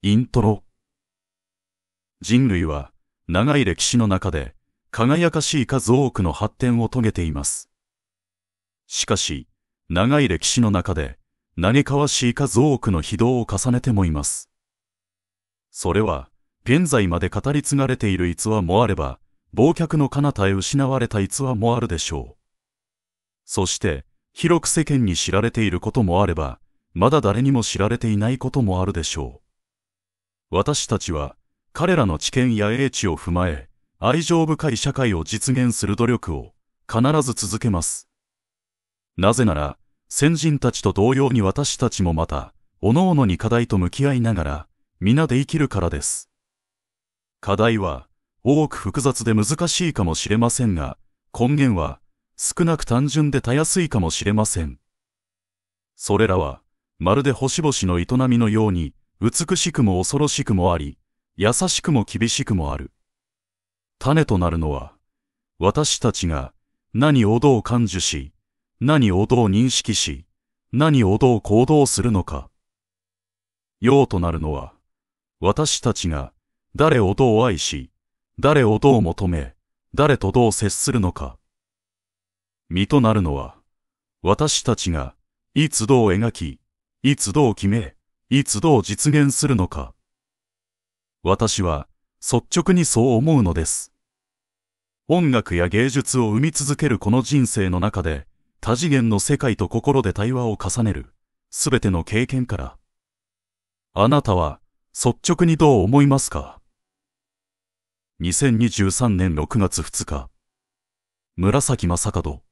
イントロ。人類は長い歴史の中で輝かしい数多くの発展を遂げています。しかし、長い歴史の中で嘆かわしい数多くの非道を重ねてもいます。それは、現在まで語り継がれている逸話もあれば、忘却の彼方へ失われた逸話もあるでしょう。そして、広く世間に知られていることもあれば、まだ誰にも知られていないこともあるでしょう。私たちは、彼らの知見や英知を踏まえ、愛情深い社会を実現する努力を必ず続けます。なぜなら、先人たちと同様に私たちもまた、各々に課題と向き合いながら、皆で生きるからです。課題は、多く複雑で難しいかもしれませんが、根源は、少なく単純でたやすいかもしれません。それらは、まるで星々の営みのように、美しくも恐ろしくもあり、優しくも厳しくもある。種となるのは、私たちが何をどう感受し、何をどう認識し、何をどう行動するのか。用となるのは、私たちが誰をどう愛し、誰をどう求め、誰とどう接するのか。身となるのは、私たちがいつどう描き、いつどう決め、いつどう実現するのか。私は率直にそう思うのです。音楽や芸術を生み続けるこの人生の中で、多次元の世界と心で対話を重ねる、すべての経験から。あなたは率直にどう思いますか ?2023 年6月2日、紫正門。